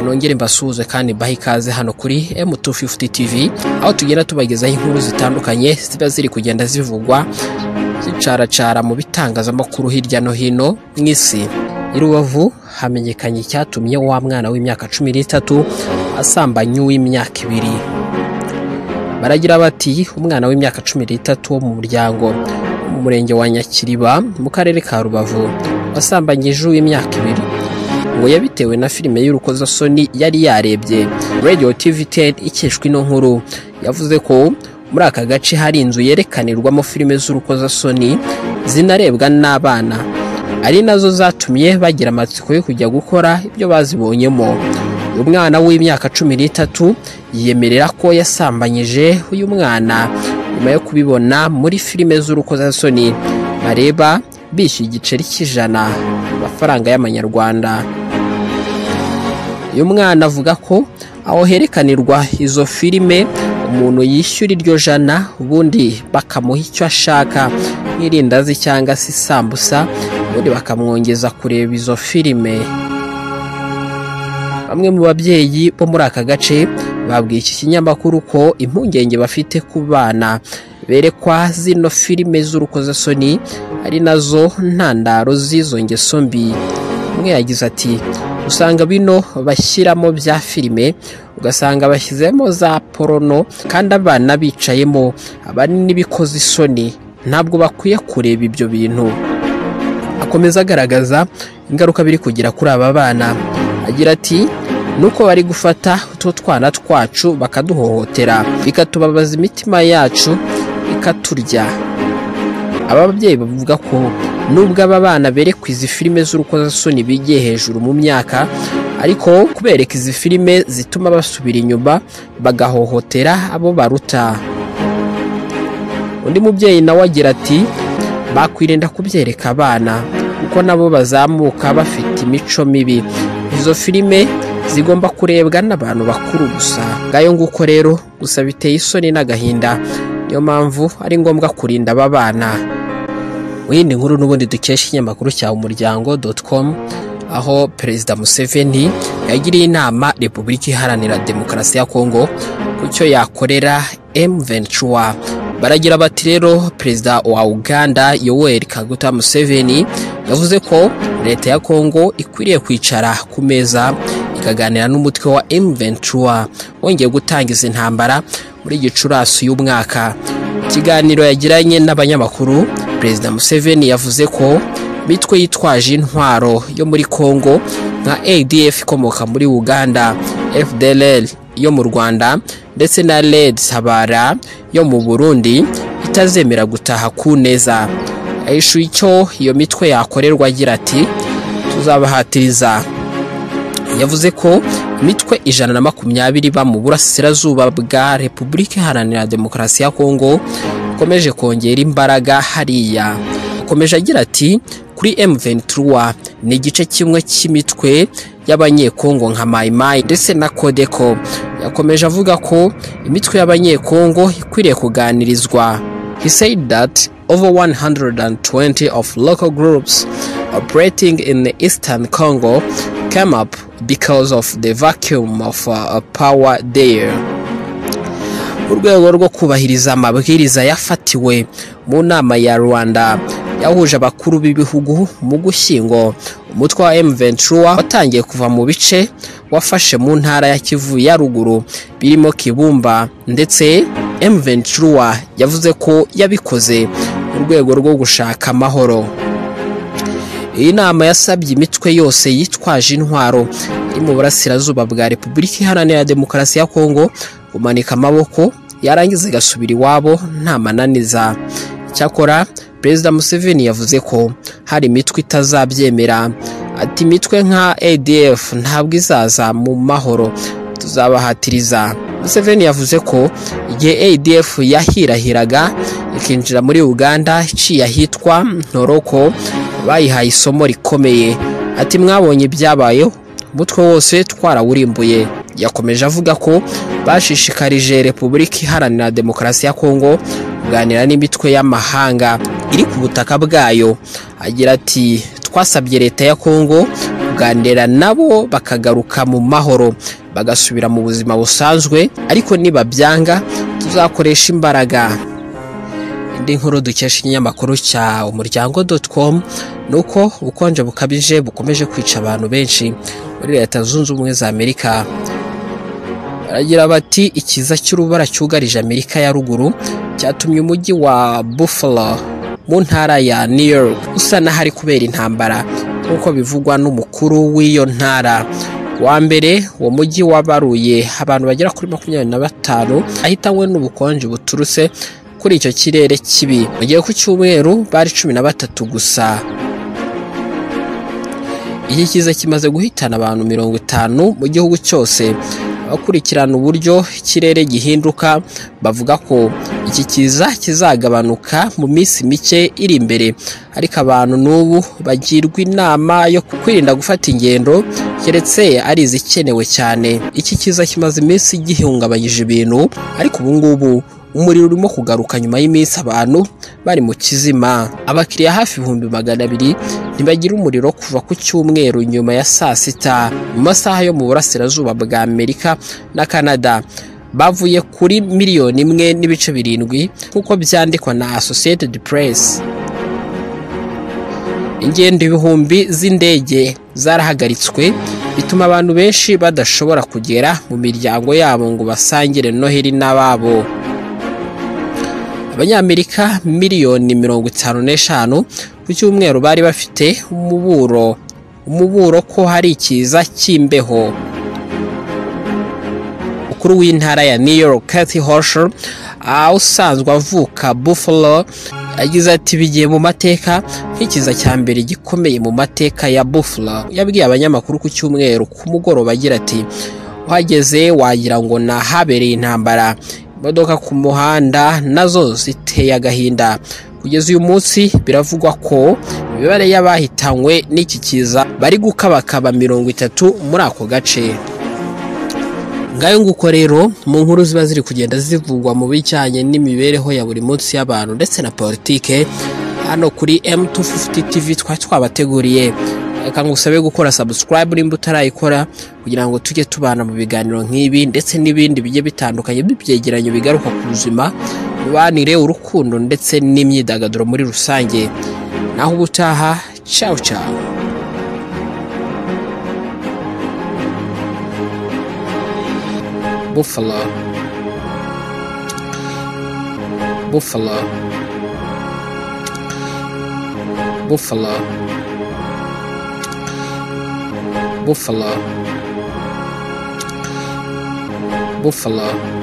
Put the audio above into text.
kanongere mbasuhuze kandi mbahe ikaze hano kuri M250 TV aho tugenda tubagezaho inkuru zitandukanye ziba ziri kugenda zivugwa zicaracara mu bitangazamakuru hirya no hino mu isi i Rubavu hamenyekanye icyatumye wa mwana w'imyaka cumi n'itatu asambanya uw'imyaka ibiri. Baragira bati umwana w'imyaka cumi n'itatu wo mu muryango mu murenge wa Nyakiriba mu karere ka Rubavu wasambanyije uw'imyaka ibiri. Ngo yabitewe na filime y'urukozasoni yari yarebye. Radio TV 10 ikeshwa ino nkuru. Yavuze ko muri aka gace hari inzu yerekanirwamo filime z'urukozasoni zinarebwa n'abana. Ari na zo zatumye bagira amatsiko yo kujya gukora ibyo bazibonyemo. Uyu mwana w'imyaka cumi n'itatu yiyemerera ko yasambanyije uyu mwana. Nyuma yo kubibona muri filime z'urukozasoni bareba bishyuye igiceri cy'ijana amafaranga y'amanyarwanda. Uyu mwana avuga ko aho herekanirwa izo filime umuntu yishyura iryo jana ubundi bakamuha icyo ashaka. Nk'irindazi cyangwa se isambusa ubundi bakamwongeza kureba izo filime. Bamwe mu babyeyi bo muri aka gace babwiye iki kinyamakuru ko impungenge bafite ku bana. Berekwa zino filime z'urukozasoni ari na zo ntandaro z'izo ngeso mbi. Umwe yagize ati usanga bino bashyiramo bya filime ugasanga bashyizemo za porono kandi abana bicayemo abari n'ibikoze isoni. Ntabwo bakwiye kureba ibyo bintu. Akomeza agaragaza ingaruka biri kugira kuri aba bana. Agira ati nuko bari gufata utwo twana twacu bakaduhohotera bikatubabaza imitima yacu bikaturya aba babyeyi bavuga ko nubwo aba bana berekwa izi filime z'urukozasoni bigiye hejuru mu myaka ariko kubereka izi filime zituma basubira inyuma bagahohotera abo baruta. Undi mubyeyi nawe agira ati bakwirinda kubyereka abana kuko nabo bazamuka bafite imico mibi. Izo filime zigomba kurebwa n'abantu bakuru gusa. Ngayo nguko rero gusa biteye isoni n'agahinda. Niyo mpamvu ari ngombwa kurinda aba bana. Mu yindi nkuru n'ubundi dukesha ikinyamakuru cya umuryango com aho perezida museveni yagiriye inama repubulika iharanira demokarasi ya kongo ku cyo yakorera ventura. Baragira bati rero perezida wa uganda yoweri kaguta museveni yavuze ko leta ya kongo ikwiriye kwicara ku meza ikaganira n'umutwe wa ventura wongeye gutangiza intambara muri gicurasi y'umwaka. Ikiganiro yagiranye n'abanyamakuru perezida museveni yavuze ko imitwe yitwaje intwaro yo muri congo nka adf ikomoka muri uganda fdlr yo mu rwanda ndetse na red sabara yo mu burundi itazemera gutaha ku neza. Ahishuye icyo iyo mitwe yakorerwa agira ati tuzabahatiriza. Yavuze ko imitwe ijana na makumyabiri iba mu burasirazuba bwa repubulika iharanira demokarasi ya kongo ikomeje kongera imbaraga hariya. Akomeje agira ati kuri M23 ni igice kimwe cy'imitwe y'abanyekongo nka mayimayi ndetse na kodeko yakomeje avuga ko imitwe y'abanyekongo ikwiriye kuganirizwa. He said that over 120 of local groups operating in the eastern congo came up because of the vacuum of uh, power there. Mu rwego rwo kubahiriza amabwiriza yafatiwe mu nama ya rwanda. Yahuje abakuru b'ibihugu mu gushyingo. Umutwe wa M23 watangiye kuva mu bice wafashe mu ntara ya Kivu ya ruguru. Birimo Kibumba ndetse M23 yavuze ko yabikoze mu rwego rwo gushaka amahoro. Iyi nama yasabye imitwe yose yitwaje intwaro. Iri mu burasirazuba bwa repubulika iharanira demokarasi ya kongo kumanika amaboko yarangiza igasubira iwabo nta mananiza. Cyakora perezida museveni yavuze ko hari imitwe itazabyemera. Ati imitwe nka adf ntabwo izaza mu mahoro tuzabahatiriza. Museveni yavuze ko igihe adf yahirahiraga ikinjira muri uganda iciye ahitwa ntoroko bayihaye isomo rikomeye. Ati mwabonye ibyabayeho umutwe wose twarawurimbuye. Yakomeje avuga ko bashishikarije repubulika iharanira demokarasi ya kongo kuganira n'imitwe y'amahanga iri ku butaka bwayo. Agira ati twasabye leta ya kongo kuganira nabo bakagaruka mu mahoro. Bagasubira mu buzima busanzwe ariko nibabyanga tuzakoresha imbaraga. Indi nkuru dukesha ikinyamakuru cya umuryango com ni uko ubukonje bukabije bukomeje kwica abantu benshi. Muri leta zunze ubumwe za amerika baragira bati ikiza cy'urubara cyugarije amerika ya ruguru cyatumye umujyi wa buffalo mu ntara ya new york usa n'ahari kubera intambara nk'uko bivugwa n'umukuru w'iyo ntara. Wa mbere uwo mujyi wabaruye abantu bagera kuri makumyabiri na batanu ahitanywe n'ubukonje buturutse kuri icyo kirere kibi. Mu gihe ku cyumweru bari cumi na batatu gusa. Iki kiza kimaze guhitana abantu mirongo itanu mu gihugu cyose. Abakurikirana uburyo ikirere gihinduka bavuga ko iki kiza kizagabanuka mu minsi mike iri imbere. Ariko abantu n'ubu bagirwa inama yo kwirinda gufata ingendo keretse ari izikenewe cyane. Iki kiza kimaze iminsi gihungabanyije ibintu ariko ubu ngubu umuriro urimo kugaruka nyuma y'iminsi abantu bari mu kizima. Abakiriya hafi ibihumbi magana abiri ntibagira umuriro kuva ku cyumweru nyuma ya saa sita mu masaha yo mu burasirazuba bwa amerika na canada. Bavuye kuri miliyoni imwe n'ibice birindwi nk'uko byandikwa na associated press. Ingendo ibihumbi z'indege zarahagaritswe bituma abantu benshi badashobora kugera mu miryango yabo ngo basangire noheli n'ababo. Abanyamerika miliyoni mirongo itanu n'eshanu ku cyumweru bari bafite umuburo umuburo ko hari ikiza cy'imbeho. Umukuru w'intara ya new york Kathy Hochul usanzwe avuka buffalo yagize ati bigiye mu mateka nk'ikiza cya mbere gikomeye mu mateka ya buffalo. Yabwiye abanyamakuru ku cyumweru ku mugoroba agira ati uhageze wagira ngo ni ahabereye intambara imodoka ku muhanda na zo ziteye agahinda. Kugeza uyu munsi biravugwa ko imibare y'abahitanywe n'iki kiza bari gukabakaba mirongo itatu muri ako gace. Ngayo nguko rero mu nkuru ziba ziri kugenda zivugwa mu bijyanye n'imibereho ya buri munsi y'abantu ndetse na politike hano kuri M250 TV twari twabateguriye. Reka ngusabe gukora subscribe nimba utarayikora kugira ngo tujye tubana mu biganiro nk'ibi ndetse n'ibindi bigiye bitandukanye by'ibyegeranyo bigaruka ku buzima. Mibanire urukundo ndetse n'imyidagaduro muri rusange. Naho ubutaha ciao ciao. Buffalo. Buffalo. Buffalo. Buffalo. Buffalo.